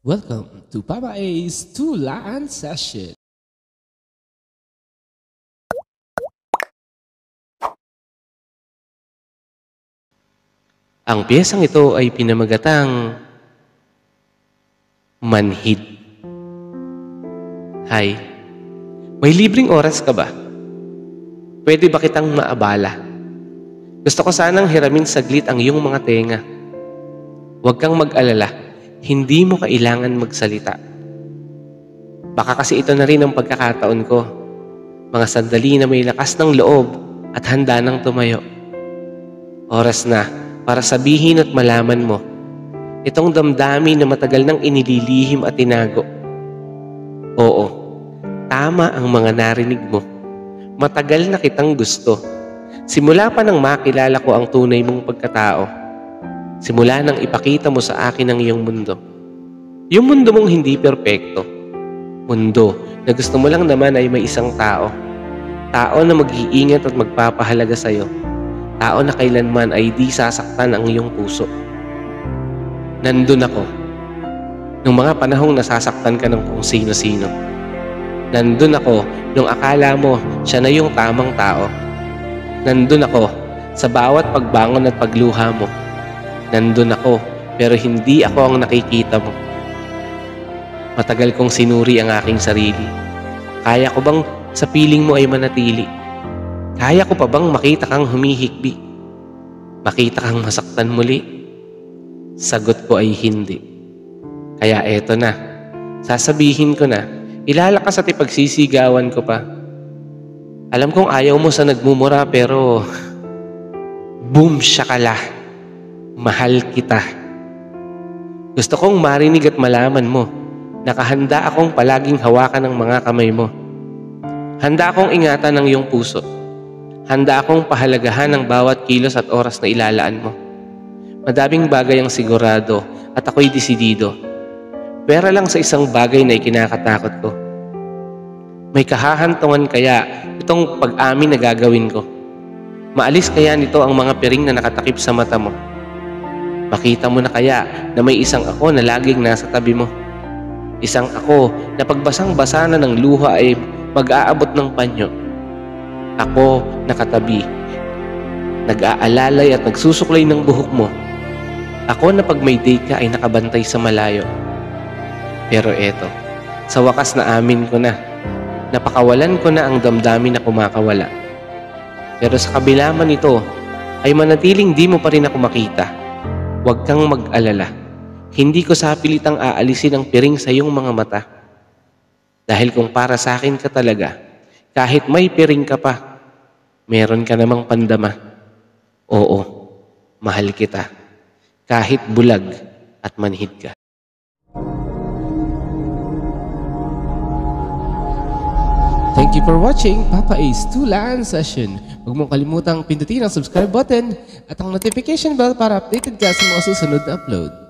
Welcome to Papa A's Tulaan Session. Ang piyesang ito ay pinamagatang Manhid. Hay, may libreng oras ka ba? Pwede ba kitang maabala? Gusto ko sanang hiramin saglit ang iyong mga tenga. Huwag kang mag-alala, hindi mo kailangan magsalita. Baka kasi ito na rin ang pagkakataon ko. Mga sandali na may lakas ng loob at handa ng tumayo. Oras na para sabihin at malaman mo itong damdamin na matagal nang inililihim at tinago. Oo, tama ang mga narinig mo. Matagal na kitang gusto. Simula pa nang makilala ko ang tunay mong pagkatao. Simula nang ipakita mo sa akin ang iyong mundo. Yung mundo mong hindi perpekto. Mundo na gusto mo lang naman ay may isang tao. Tao na mag-iingat at magpapahalaga sa'yo. Tao na kailanman ay di sasaktan ang iyong puso. Nandun ako. Nung mga panahong nasasaktan ka ng kung sino-sino. Nandun ako nung akala mo siya na yung tamang tao. Nandun ako sa bawat pagbangon at pagluha mo. Nandun ako pero hindi ako ang nakikita mo. Matagal kong sinuri ang aking sarili. Kaya ko bang sa piling mo ay manatili? Kaya ko pa bang makita kang humihikbi? Makita kang masaktan muli? Sagot ko ay hindi. Kaya eto na, sasabihin ko na, ilalakas at ipagsisigawan ko pa. Alam kong ayaw mo sa nagmumura pero boom shakala, mahal kita. Gusto kong marinig at malaman mo, nakahanda akong palaging hawakan ng mga kamay mo. Handa akong ingatan ng iyong puso. Handa akong pahalagahan ng bawat kilos at oras na ilalaan mo. Madaming bagay ang sigurado at ako'y desidido. Pera lang sa isang bagay na ikinakatakot ko. May kahahantungan kaya itong pag-amin na gagawin ko. Maalis kaya nito ang mga piring na nakatakip sa mata mo. Makita mo na kaya na may isang ako na laging nasa tabi mo. Isang ako na pagbasang-basa na ng luha ay mag-aabot ng panyo. Ako nakatabi. Nag-aalalay at nagsusuklay ng buhok mo. Ako na pag may date ka ay nakabantay sa malayo. Pero eto, sa wakas na amin ko na. Napakawalan ko na ang damdamin na kumakawala. Pero sa kabila man ito, ay manatiling di mo pa rin ako makita. Huwag kang mag-alala. Hindi ko sa pilitang aalisin ang piring sa iyong mga mata. Dahil kung para sa akin ka talaga, kahit may piring ka pa, meron ka namang pandama. Oo, mahal kita. Kahit bulag at manhid ka. Thank you for watching Papa A's Tulaan Session. Huwag mong kalimutang pindutin ang subscribe button at ang notification bell para updated ka sa mga susunod na upload.